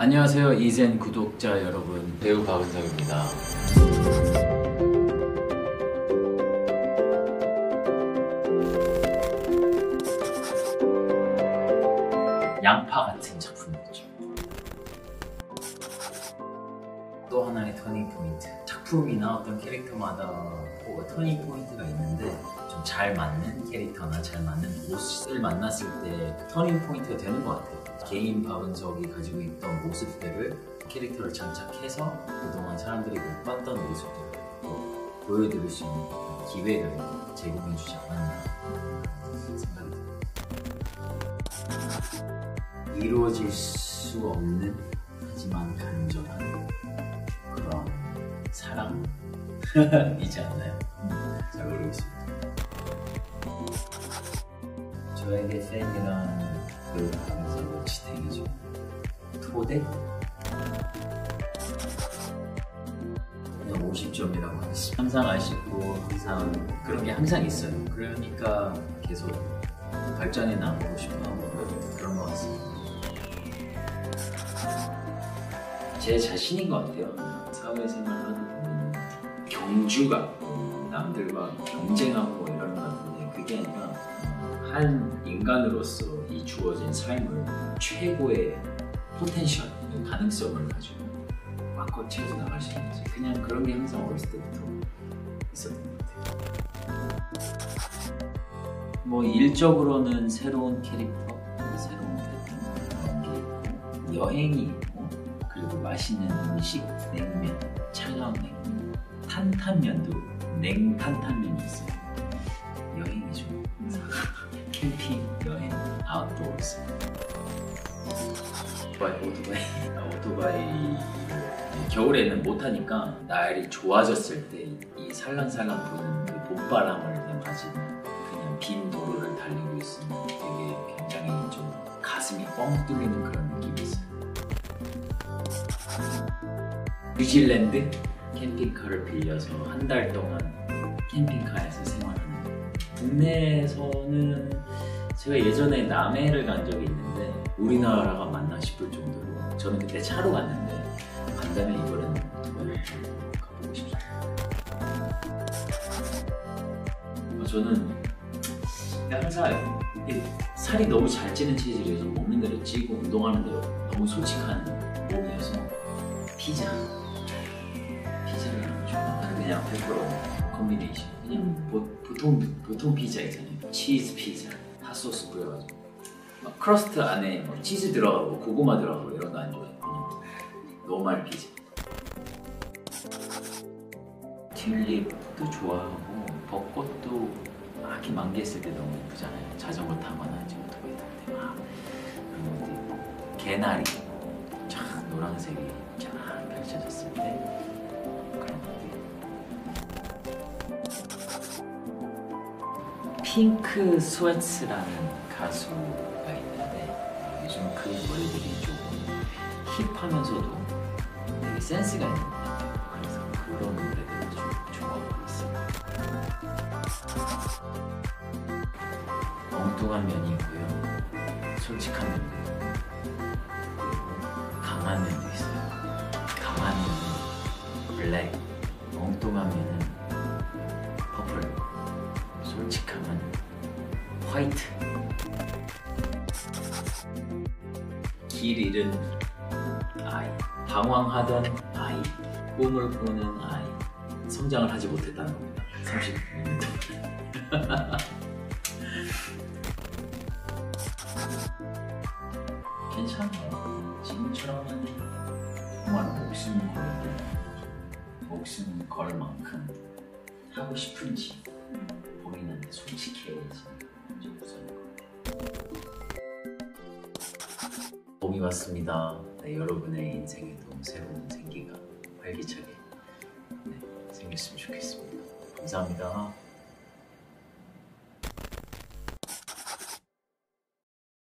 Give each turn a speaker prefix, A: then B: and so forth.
A: 안녕하세요 isN 구독자 여러분. 배우 박은석입니다. 양파 같 또 하나의 turning point. 작품이나 어떤 캐릭터마다 뭐 turning point가 있는데 좀 잘 맞는 캐릭터나 잘 맞는 모습을 만났을 때 turning point가 되는 것 같아요. 개인 박은석이 가지고 있던 모습들을 캐릭터를 장착해서 그동안 사람들이 못 봤던 모습들을 또 보여드릴 수 있는 기회를 제공해주지 않았나 생각이 듭니다. 이루어질 수 없는 하지만 간절한 그런 사랑이지 않나요? 음, 잘 모르겠습니다. 저에게 팬이란 그 하면서 지탱이죠. 토대? 그냥 50점이라고 하겠습니다. 항상 아쉽고 항상 그런 게 항상 있어요. 그러니까 계속 발전해 나가고 싶어 제 자신인 것 같아요. 사회생활 하다 보면 경주가 남들과 경쟁하고 이런 것 같은데 그게 아니라 한 인간으로서 이 주어진 삶을 최고의 potential, 가능성을 가지고 꽉꽉 채워서 나갈 수 있는지 그냥 그런 게 항상 어렸을 때부터 있었던 것 같아요. 뭐 일적으로는 새로운 캐릭터, 새로운 있고 여행이 맛있는 음식, 냉면, 차가운 냉면, 탄탄면도 냉탄탄면이 있어요. 여행이죠. 캠핑, 여행, 아웃도어스. 오토바이, 오토바이, 오토바이 겨울에는 못 타니까 날이 좋아졌을 때 이 살랑살랑 부는 그 봄바람을 맞이는 그냥 빈 도로를 달리고 있으면 되게 굉장히 좀 가슴이 뻥 뚫리는 그런 느낌이 있어요. 뉴질랜드 캠핑카를 빌려서 한 달 동안 캠핑카에서 생활하는 국내에서는 제가 예전에 남해를 간 적이 있는데 우리나라가 맞나 싶을 정도로 저는 그때 차로 갔는데 간다면 이번에는 오토바이로 가보고. 어, 저는 항상 살이 너무 잘 찌는 체질이어서 먹는 대로 찌고 운동하는 대로 너무 솔직한 몸이어서 피자. 피자를 좋아하는 그냥 100% 콤비네이션 그냥 보, 보통 보통 피자 있잖아요. 치즈 피자 핫소스 뿌려가지고. 막 crust 안에 뭐 치즈 들어가고 고구마 들어가고 이런 거 안 좋아해요 그냥 normal 피자. 튤립도 좋아하고 벚꽃도 아기 만개했을 때 너무 예쁘잖아요. 자전거 타거나 이제 오토바이 탈때. 막 그런 것도 있고. 개나리. 쫙 노란색이 쫙 펼쳐졌을 때 그런 있고 핑크 스웨츠라는 가수가 있는데 요즘 그 노래들이 조금 힙하면서도 되게 센스가 있는 것 같아요. 그래서 그런 노래들을 좀 좋아하고 있어요 엉뚱한 면이 있고요 솔직한 면도 강한 면도 있어요. 강한 면은 black 엉뚱한 면은 purple. 솔직함은 white. 길 잃은 아이. 방황하던 아이. 꿈을 꾸는 아이. 성장을 하지 못했다는 겁니다. 30년 동안 괜찮아요. 지금처럼은 정말 목숨 걸고 목숨 걸 만큼 하고 싶은지 본인한테 솔직해야지 것 같아요. 봄이 왔습니다. 네, 여러분의 인생에도 새로운 생기가 활기차게 네, 생겼으면 좋겠습니다. 감사합니다.